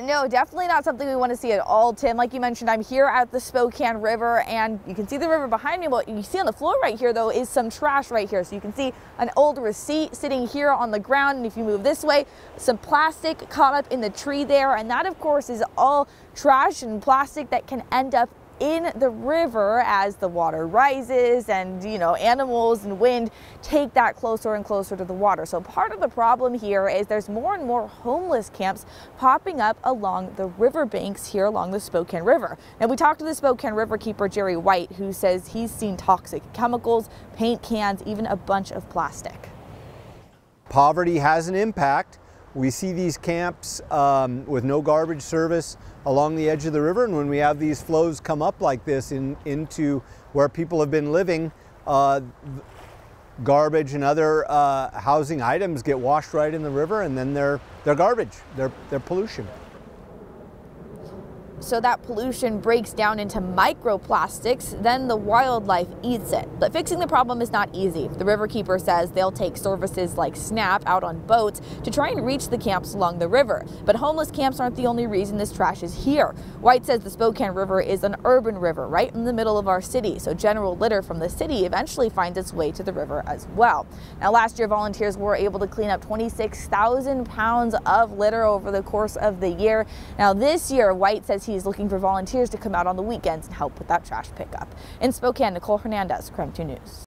no, definitely not something we want to see at all, Tim. Like you mentioned, I'm here at the Spokane River and you can see the river behind me. What you see on the floor right here, though, is some trash right here. So you can see an old receipt sitting here on the ground. And if you move this way, some plastic caught up in the tree there. And that, of course, is all trash and plastic that can end up in the river as the water rises and you know animals and wind take that closer and closer to the water. So part of the problem here is there's more and more homeless camps popping up along the riverbanks here along the Spokane River. Now we talked to the Spokane River keeper Jerry White who says he's seen toxic chemicals, paint cans, even a bunch of plastic. Poverty has an impact we see these camps um, with no garbage service along the edge of the river, and when we have these flows come up like this in, into where people have been living, uh, garbage and other uh, housing items get washed right in the river, and then they're, they're garbage, they're, they're pollution so that pollution breaks down into microplastics, then the wildlife eats it. But fixing the problem is not easy. The riverkeeper says they'll take services like SNAP out on boats to try and reach the camps along the river. But homeless camps aren't the only reason this trash is here. White says the Spokane River is an urban river right in the middle of our city, so general litter from the city eventually finds its way to the river as well. Now, last year, volunteers were able to clean up 26,000 pounds of litter over the course of the year. Now, this year, White says he Looking for volunteers to come out on the weekends and help with that trash pickup. In Spokane, Nicole Hernandez, KREM 2 News.